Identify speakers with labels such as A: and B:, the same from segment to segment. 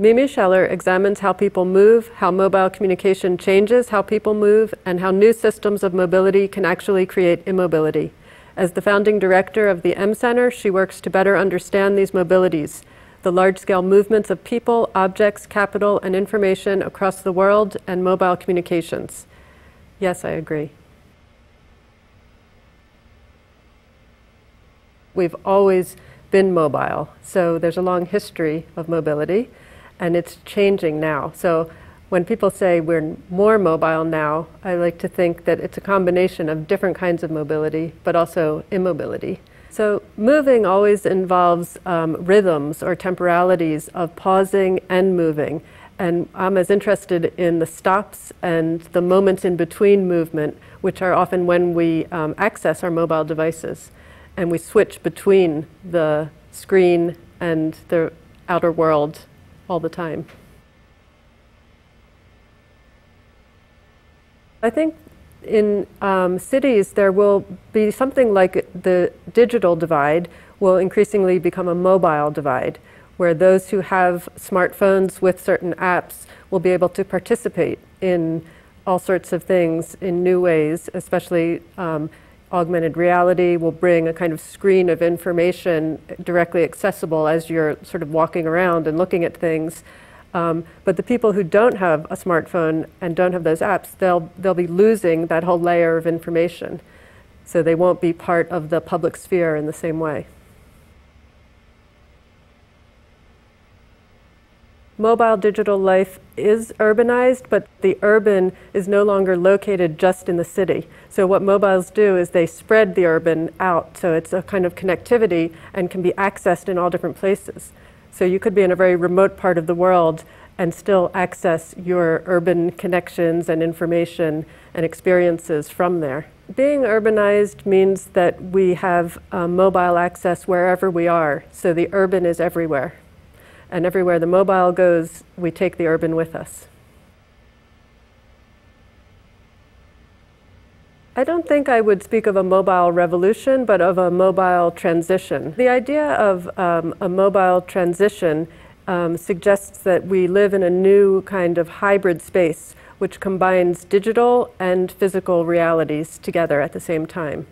A: Mimi Sheller examines how people move, how mobile communication changes how people move, and how new systems of mobility can actually create immobility. As the founding director of the M Center, she works to better understand these mobilities, the large-scale movements of people, objects, capital, and information across the world, and mobile communications. Yes, I agree. We've always been mobile, so there's a long history of mobility and it's changing now. So when people say we're more mobile now, I like to think that it's a combination of different kinds of mobility, but also immobility. So moving always involves um, rhythms or temporalities of pausing and moving. And I'm as interested in the stops and the moments in between movement, which are often when we um, access our mobile devices. And we switch between the screen and the outer world all the time. I think in um, cities there will be something like the digital divide will increasingly become a mobile divide, where those who have smartphones with certain apps will be able to participate in all sorts of things in new ways, especially um, augmented reality will bring a kind of screen of information directly accessible as you're sort of walking around and looking at things. Um, but the people who don't have a smartphone and don't have those apps, they'll, they'll be losing that whole layer of information. So they won't be part of the public sphere in the same way. Mobile digital life is urbanized, but the urban is no longer located just in the city. So what mobiles do is they spread the urban out, so it's a kind of connectivity and can be accessed in all different places. So you could be in a very remote part of the world and still access your urban connections and information and experiences from there. Being urbanized means that we have uh, mobile access wherever we are, so the urban is everywhere and everywhere the mobile goes, we take the urban with us. I don't think I would speak of a mobile revolution, but of a mobile transition. The idea of um, a mobile transition um, suggests that we live in a new kind of hybrid space which combines digital and physical realities together at the same time.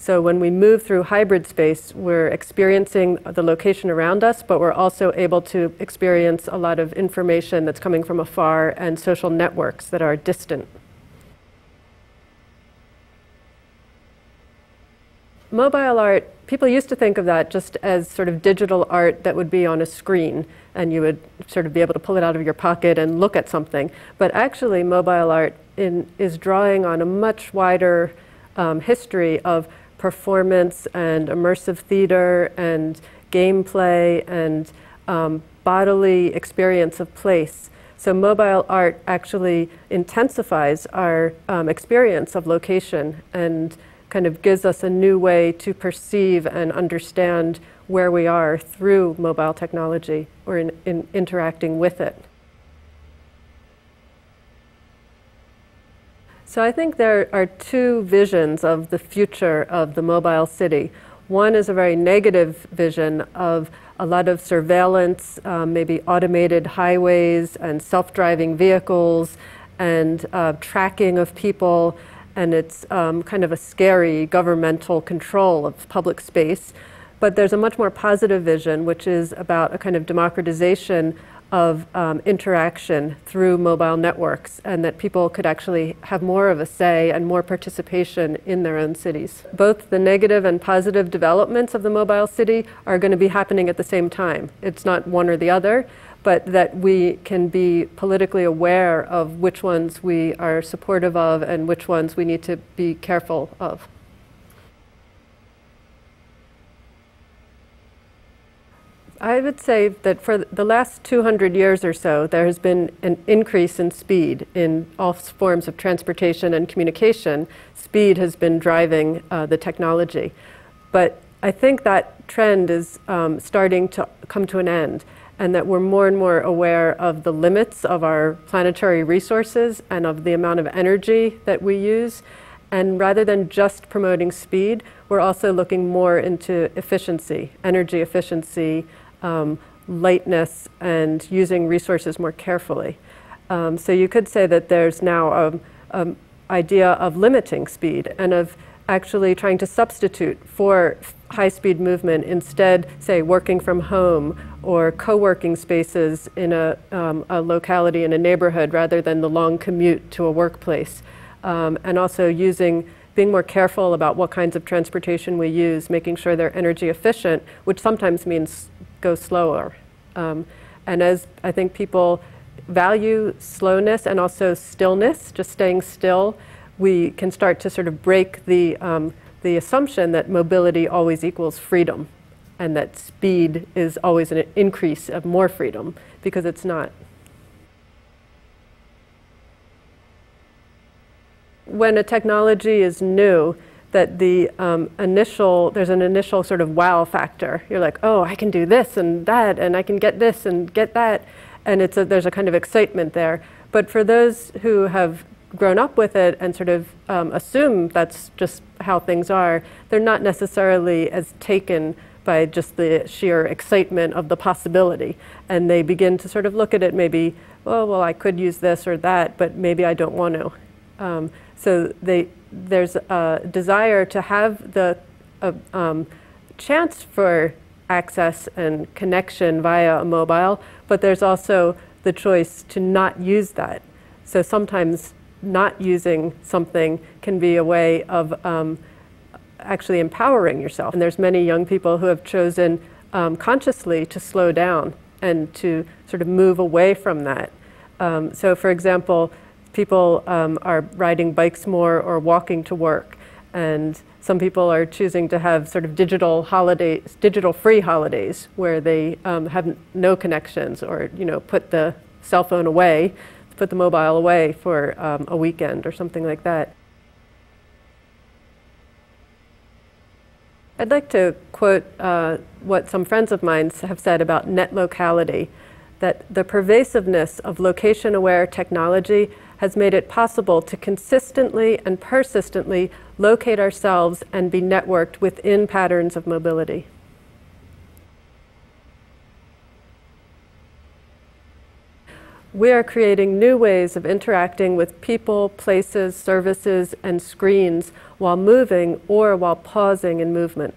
A: So when we move through hybrid space, we're experiencing the location around us, but we're also able to experience a lot of information that's coming from afar and social networks that are distant. Mobile art, people used to think of that just as sort of digital art that would be on a screen and you would sort of be able to pull it out of your pocket and look at something. But actually, mobile art in, is drawing on a much wider um, history of performance and immersive theater and gameplay and um, bodily experience of place. So mobile art actually intensifies our um, experience of location and kind of gives us a new way to perceive and understand where we are through mobile technology or in, in interacting with it. So I think there are two visions of the future of the mobile city. One is a very negative vision of a lot of surveillance, um, maybe automated highways and self-driving vehicles and uh, tracking of people, and it's um, kind of a scary governmental control of public space. But there's a much more positive vision, which is about a kind of democratization of um, interaction through mobile networks and that people could actually have more of a say and more participation in their own cities. Both the negative and positive developments of the mobile city are going to be happening at the same time. It's not one or the other, but that we can be politically aware of which ones we are supportive of and which ones we need to be careful of. I would say that for the last 200 years or so, there has been an increase in speed in all forms of transportation and communication. Speed has been driving uh, the technology. But I think that trend is um, starting to come to an end, and that we're more and more aware of the limits of our planetary resources and of the amount of energy that we use. And rather than just promoting speed, we're also looking more into efficiency, energy efficiency, um, lightness and using resources more carefully. Um, so you could say that there's now an idea of limiting speed and of actually trying to substitute for high speed movement, instead, say, working from home or co working spaces in a, um, a, locality in a neighborhood rather than the long commute to a workplace. Um, and also using, being more careful about what kinds of transportation we use, making sure they're energy efficient, which sometimes means go slower. Um, and as I think people value slowness and also stillness, just staying still, we can start to sort of break the um, the assumption that mobility always equals freedom and that speed is always an increase of more freedom because it's not. When a technology is new, that the um, initial, there's an initial sort of wow factor. You're like, oh, I can do this and that, and I can get this and get that. And it's a, there's a kind of excitement there. But for those who have grown up with it and sort of um, assume that's just how things are, they're not necessarily as taken by just the sheer excitement of the possibility. And they begin to sort of look at it maybe, oh, well, I could use this or that, but maybe I don't want to. Um, so they, there's a desire to have the uh, um, chance for access and connection via a mobile, but there's also the choice to not use that. So sometimes not using something can be a way of um, actually empowering yourself. And there's many young people who have chosen um, consciously to slow down and to sort of move away from that. Um, so, for example, people um, are riding bikes more or walking to work, and some people are choosing to have sort of digital holidays, digital free holidays, where they um, have no connections or you know put the cell phone away put the mobile away for um, a weekend or something like that. I'd like to quote uh, what some friends of mine have said about net locality that the pervasiveness of location aware technology has made it possible to consistently and persistently locate ourselves and be networked within patterns of mobility. we are creating new ways of interacting with people, places, services, and screens while moving or while pausing in movement.